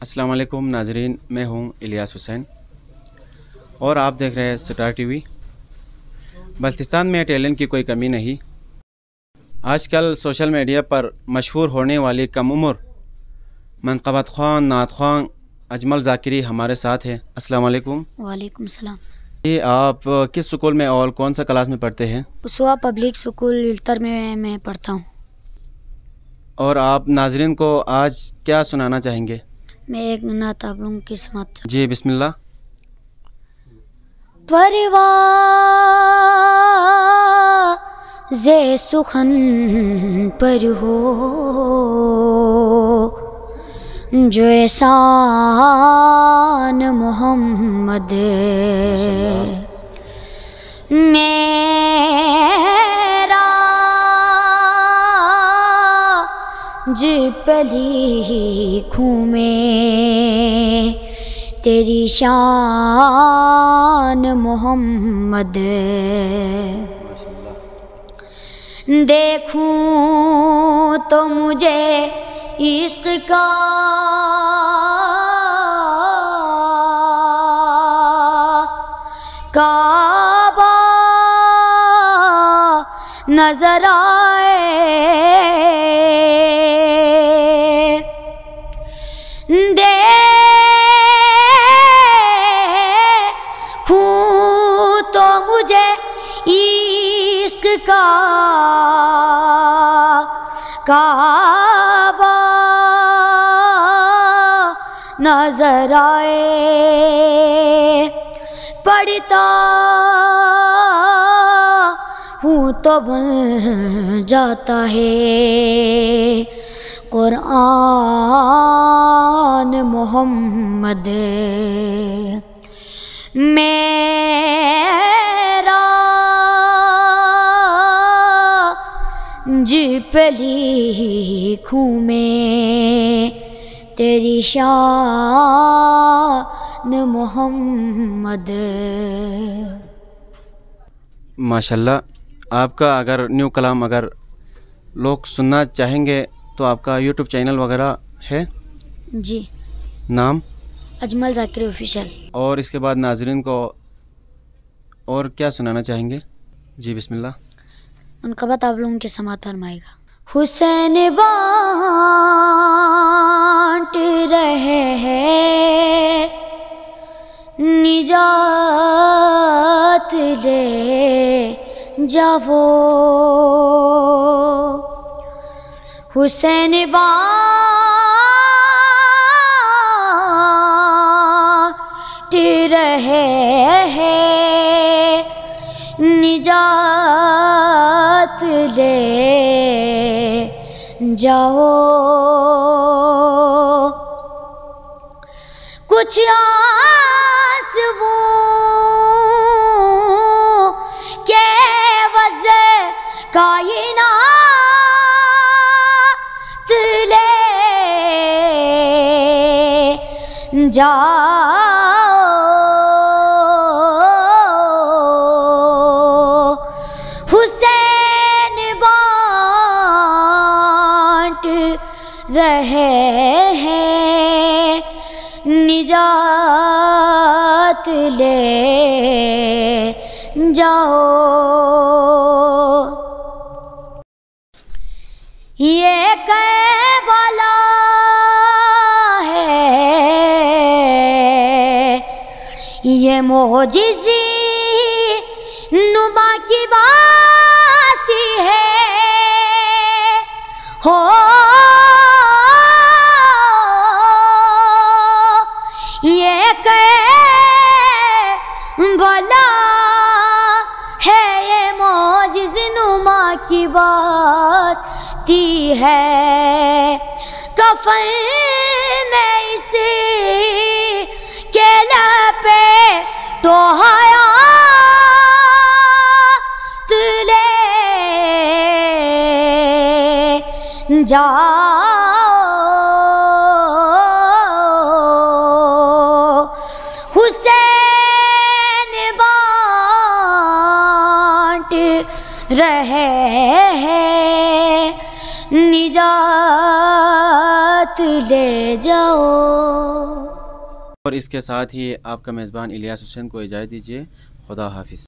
अस्सलाम वालेकुम नाजरीन मैं हूँ इलियास हुसैन। और आप देख रहे हैं स्टार टीवी। बल्तिस्तान में टैलेंट की कोई कमी नहीं। आजकल सोशल मीडिया पर मशहूर होने वाली कम उम्र मनकबत खान नात खान अजमल जाकिरी हमारे साथ हैं। अस्सलाम वालेकुम। वालेकुम सलाम। ये आप किस स्कूल में और कौन सा क्लास में पढ़ते हैं? उसवा पब्लिक स्कूल इल्तर में मैं पढ़ता हूँ। और आप नाजरीन को आज क्या सुनाना चाहेंगे? मैं एक नात आप लोगों की समात जी बिस्मिल्लाह। परवाह जे सुखन पर हो जो एहसान मोहम्मद। मेरा जिपली घूमे। तेरी शान मोहम्मद। देखूँ तो मुझे इश्क का काबा नज़र आए। इश्क का काबा नज़र आए पढ़ता हूँ तो बन जाता है। कुरान मोहम्मद मेरा जिपली घूमे तेरी शान मोहम्मद। माशाल्लाह आपका अगर न्यू कलाम अगर लोग सुनना चाहेंगे तो आपका यूट्यूब चैनल वगैरह है? जी। नाम? अजमल जाकिर ऑफिशियल। और इसके बाद नाजरीन को और क्या सुनाना चाहेंगे? जी बिस्मिल्लाह। उनका बात आप लोगों के समात फरमाएगा हुसैन बांट रहे हैं, निजात ले जावो। हुसैन बांट रहे हैं, निजात ले जाओ। कुछ आस वो के वजह कायनात ले। जाओ। बांट रहे हैं निजात ले जाओ। ये कैबला है ये मोजिजी नुमा की बास्ती हो। ये कैबला है ये मौज नुमा की बास्ती है। कफन जाओ हुसैन रहे हैं, निजात ले जाओ। और इसके साथ ही आपका मेज़बान इलियास हुसैन को इजाज़त दीजिए। खुदा हाफिज़।